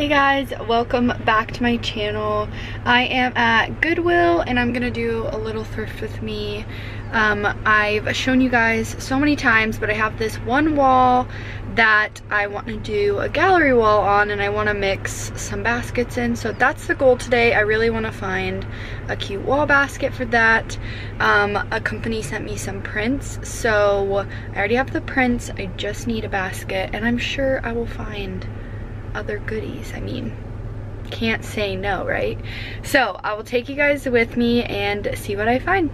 Hey guys, welcome back to my channel. I am at Goodwill and I'm gonna do a little thrift with me. Um, I've shown you guys so many times, but I have this one wall that I want to do a gallery wall on and I want to mix some baskets in. So that's the goal today. I really want to find a cute wall basket for that. Um, a company sent me some prints, so I already have the prints. I just need a basket and I'm sure I will find other goodies. I mean, can't say no, right? So I will take you guys with me and see what I find.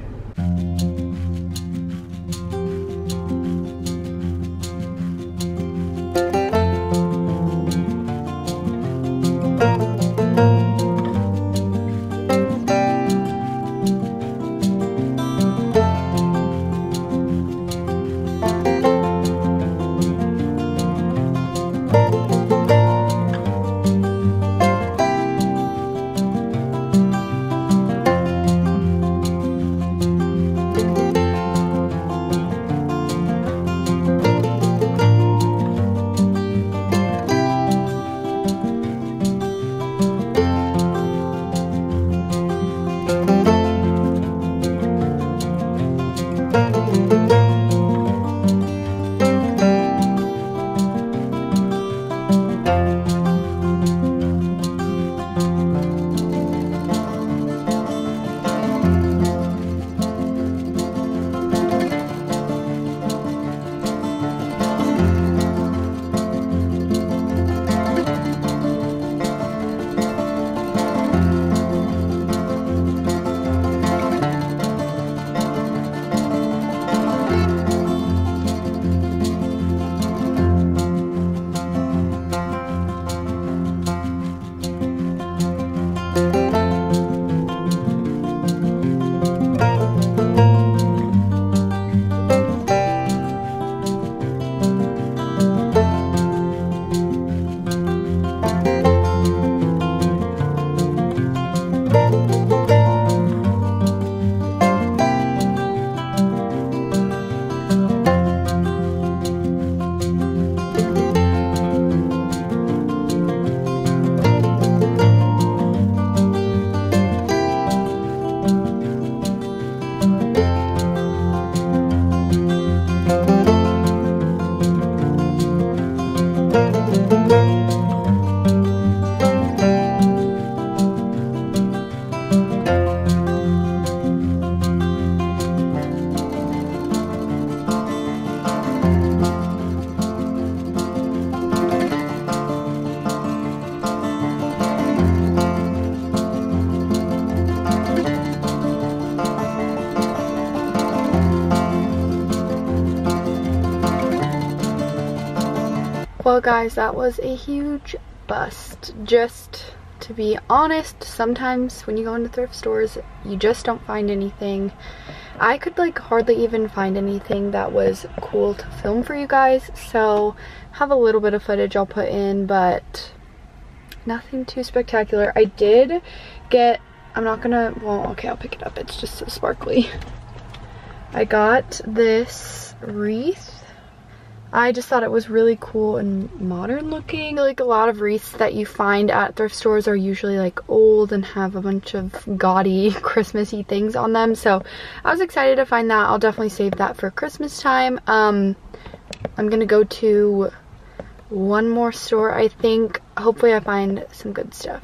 Well guys, that was a huge bust. Just to be honest, sometimes when you go into thrift stores, you just don't find anything. I could like hardly even find anything that was cool to film for you guys, so have a little bit of footage I'll put in, but nothing too spectacular. I did get, I'm not gonna, well, okay, I'll pick it up. It's just so sparkly. I got this wreath I just thought it was really cool and modern looking. Like a lot of wreaths that you find at thrift stores are usually like old and have a bunch of gaudy Christmassy things on them. So I was excited to find that. I'll definitely save that for Christmas time. Um, I'm gonna go to one more store I think. Hopefully I find some good stuff.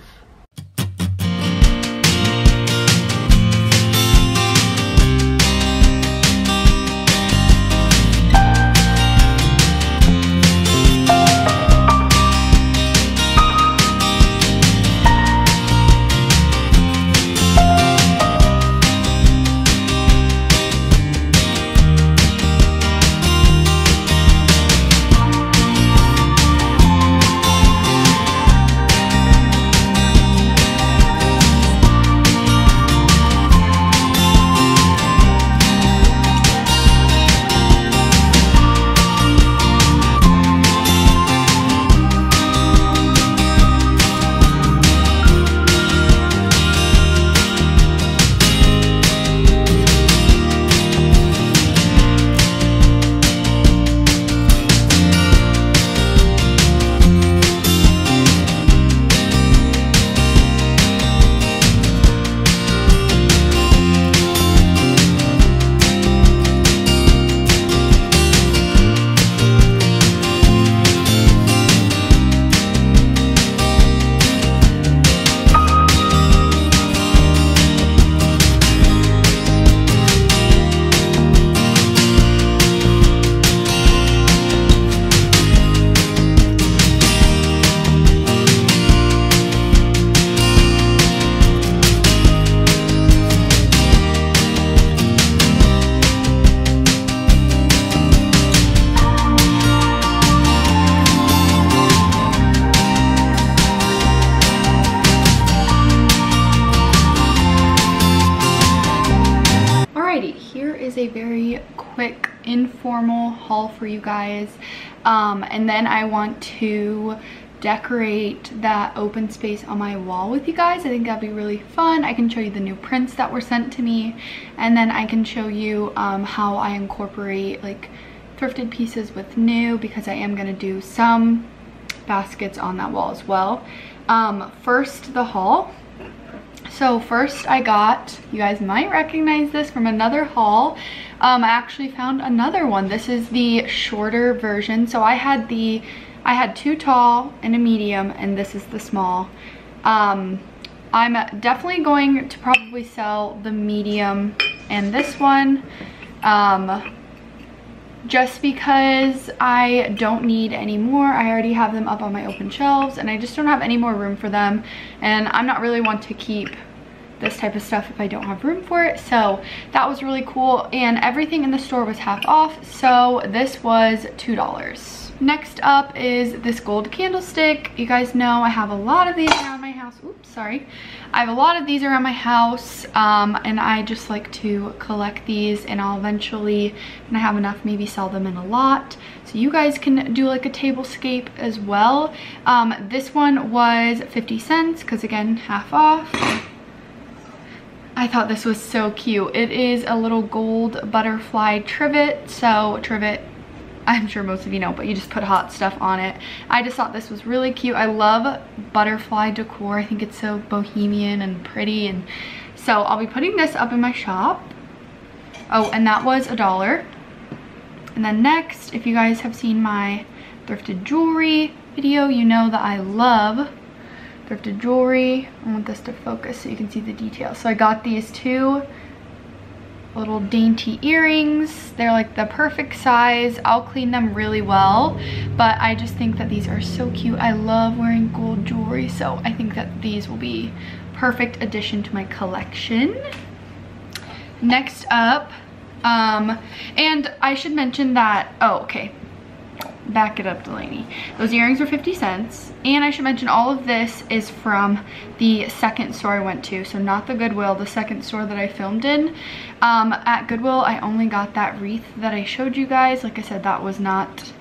Haul for you guys. Um, and then I want to decorate that open space on my wall with you guys. I think that'd be really fun. I can show you the new prints that were sent to me and then I can show you um, how I incorporate like thrifted pieces with new because I am gonna do some baskets on that wall as well. Um, first, the haul. So first I got, you guys might recognize this from another haul. Um, I actually found another one. This is the shorter version. So I had the I had two tall and a medium and this is the small. Um, I'm definitely going to probably sell the medium and this one um, just because I don't need any more. I already have them up on my open shelves and I just don't have any more room for them and I'm not really one to keep this type of stuff if I don't have room for it. So that was really cool and everything in the store was half off. So this was $2. Next up is this gold candlestick. You guys know I have a lot of these my house. Oops, sorry. I have a lot of these around my house um, and I just like to collect these and I'll eventually, when I have enough, maybe sell them in a lot. So you guys can do like a tablescape as well. Um, this one was 50 cents because again, half off. I thought this was so cute. It is a little gold butterfly trivet. So trivet I'm sure most of you know, but you just put hot stuff on it. I just thought this was really cute. I love butterfly decor. I think it's so bohemian and pretty. And so I'll be putting this up in my shop. Oh, and that was a dollar. And then next, if you guys have seen my thrifted jewelry video, you know that I love thrifted jewelry. I want this to focus so you can see the details. So I got these two little dainty earrings. They're like the perfect size. I'll clean them really well, but I just think that these are so cute. I love wearing gold jewelry, so I think that these will be perfect addition to my collection. Next up, um, and I should mention that, oh, okay, back it up Delaney. Those earrings were 50 cents. And I should mention all of this is from the second store I went to. So not the Goodwill, the second store that I filmed in. Um, at Goodwill, I only got that wreath that I showed you guys. Like I said, that was not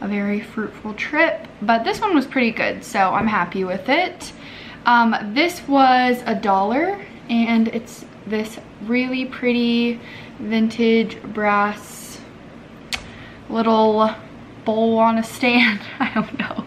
a very fruitful trip. But this one was pretty good, so I'm happy with it. Um, this was a dollar and it's this really pretty vintage brass little bowl on a stand. I don't know.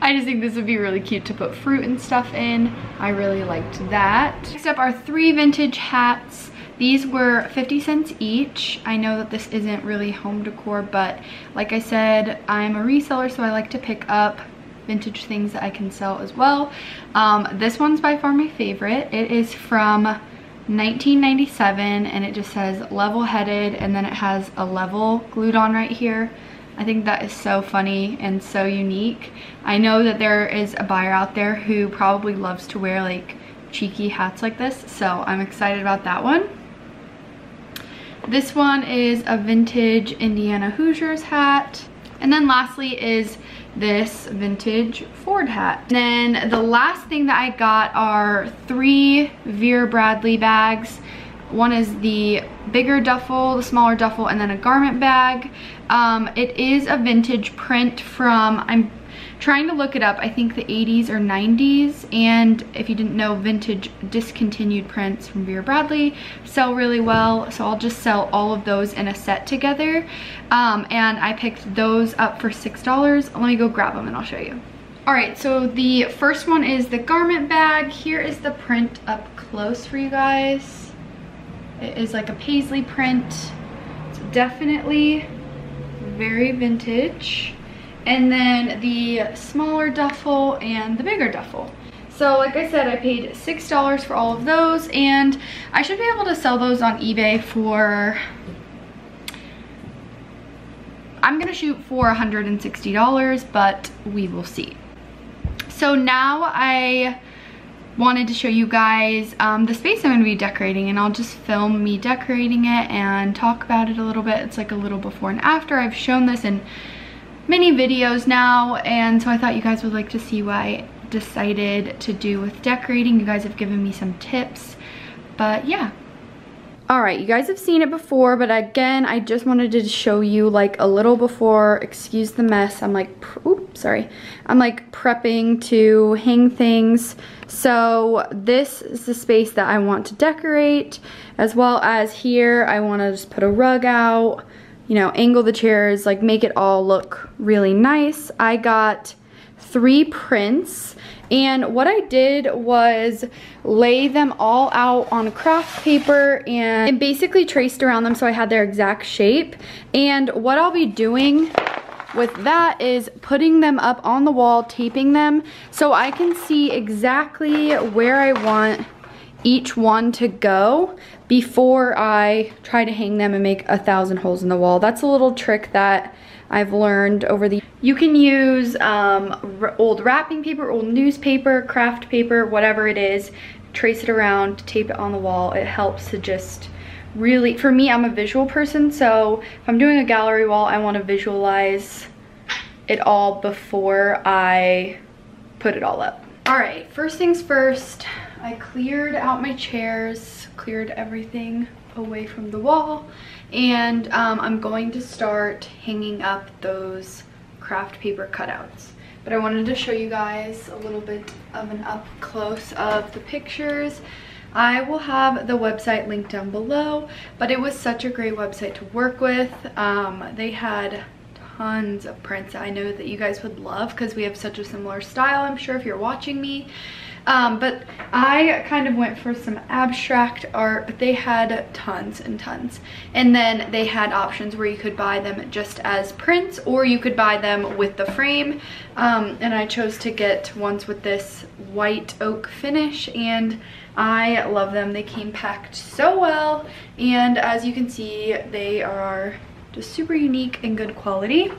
I just think this would be really cute to put fruit and stuff in. I really liked that. Next up are three vintage hats. These were 50 cents each. I know that this isn't really home decor, but like I said, I'm a reseller, so I like to pick up vintage things that I can sell as well. Um, this one's by far my favorite. It is from 1997 and it just says level-headed and then it has a level glued on right here. I think that is so funny and so unique. I know that there is a buyer out there who probably loves to wear like cheeky hats like this, so I'm excited about that one. This one is a vintage Indiana Hoosiers hat. And then lastly is this vintage Ford hat. And then the last thing that I got are three Vera Bradley bags. One is the bigger duffel, the smaller duffel, and then a garment bag. Um, it is a vintage print from, I'm trying to look it up, I think the 80s or 90s. And if you didn't know, vintage discontinued prints from Vera Bradley sell really well. So I'll just sell all of those in a set together. Um, and I picked those up for $6. Let me go grab them and I'll show you. All right, so the first one is the garment bag. Here is the print up close for you guys. It is like a paisley print. Definitely very vintage. And then the smaller duffel and the bigger duffel. So like I said, I paid $6 for all of those and I should be able to sell those on eBay for, I'm gonna shoot for $160, but we will see. So now I wanted to show you guys um, the space I'm going to be decorating and I'll just film me decorating it and talk about it a little bit. It's like a little before and after. I've shown this in many videos now and so I thought you guys would like to see what I decided to do with decorating. You guys have given me some tips, but yeah. All right, you guys have seen it before, but again, I just wanted to show you like a little before, excuse the mess. I'm like, oops, sorry. I'm like prepping to hang things. So this is the space that I want to decorate, as well as here, I wanna just put a rug out, you know, angle the chairs, like make it all look really nice. I got three prints and what I did was lay them all out on craft paper and, and basically traced around them so I had their exact shape. And what I'll be doing with that is putting them up on the wall, taping them so I can see exactly where I want each one to go before I try to hang them and make a thousand holes in the wall. That's a little trick that I've learned over the you can use um, old wrapping paper, old newspaper, craft paper, whatever it is, trace it around, tape it on the wall. It helps to just really, for me, I'm a visual person, so if I'm doing a gallery wall, I want to visualize it all before I put it all up. All right, first things first, I cleared out my chairs, cleared everything away from the wall, and um, I'm going to start hanging up those craft paper cutouts. But I wanted to show you guys a little bit of an up close of the pictures. I will have the website linked down below, but it was such a great website to work with. Um, they had tons of prints I know that you guys would love because we have such a similar style, I'm sure, if you're watching me. Um, but I kind of went for some abstract art, but they had tons and tons. And then they had options where you could buy them just as prints or you could buy them with the frame. Um, and I chose to get ones with this white oak finish and I love them. They came packed so well. And as you can see, they are just super unique and good quality.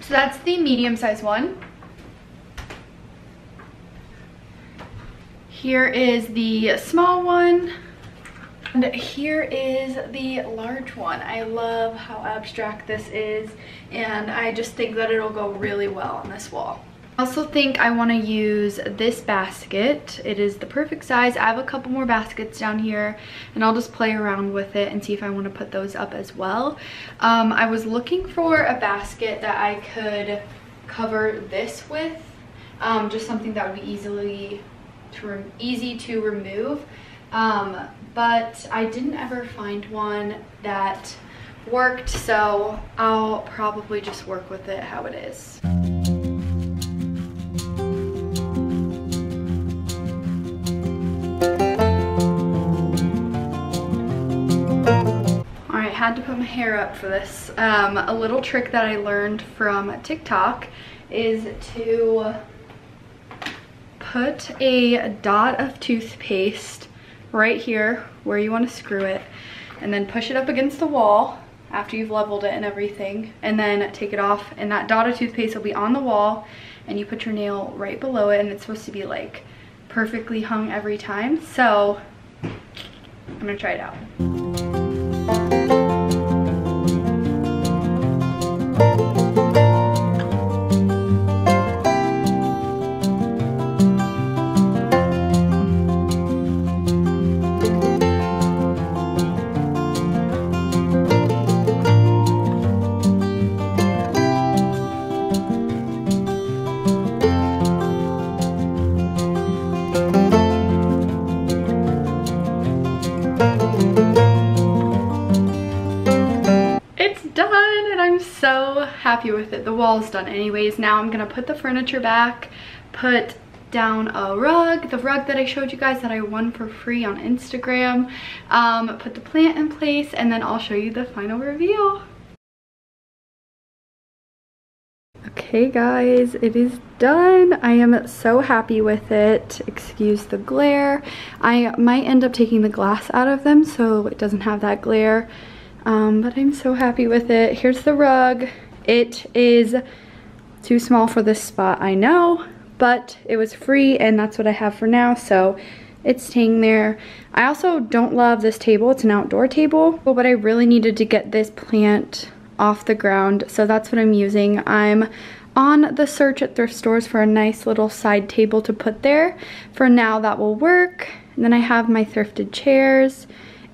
So that's the medium size one. Here is the small one. And here is the large one. I love how abstract this is and I just think that it'll go really well on this wall. I also think I want to use this basket. It is the perfect size. I have a couple more baskets down here and I'll just play around with it and see if I want to put those up as well. Um, I was looking for a basket that I could cover this with. Um, just something that would be easily to easy to remove. Um, but I didn't ever find one that worked, so I'll probably just work with it how it is. Alright, had to put my hair up for this. Um, a little trick that I learned from TikTok is to put a dot of toothpaste right here where you want to screw it and then push it up against the wall after you've leveled it and everything and then take it off and that dot of toothpaste will be on the wall and you put your nail right below it and it's supposed to be like perfectly hung every time so I'm gonna try it out. Happy with it. The wall's done anyways. Now I'm gonna put the furniture back, put down a rug, the rug that I showed you guys that I won for free on Instagram, um, put the plant in place, and then I'll show you the final reveal. Okay guys, it is done. I am so happy with it. Excuse the glare. I might end up taking the glass out of them so it doesn't have that glare. Um, but I'm so happy with it. Here's the rug. It is too small for this spot, I know, but it was free and that's what I have for now, so it's staying there. I also don't love this table, it's an outdoor table, but I really needed to get this plant off the ground, so that's what I'm using. I'm on the search at thrift stores for a nice little side table to put there. For now, that will work. And then I have my thrifted chairs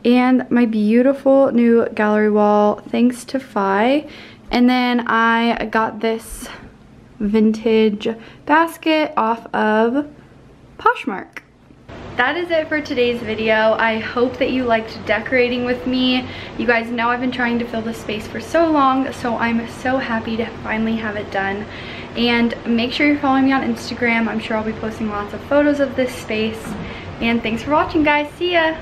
and my beautiful new gallery wall thanks to FY. And then I got this vintage basket off of Poshmark. That is it for today's video. I hope that you liked decorating with me. You guys know I've been trying to fill this space for so long, so I'm so happy to finally have it done. And make sure you're following me on Instagram. I'm sure I'll be posting lots of photos of this space. And thanks for watching, guys. See ya!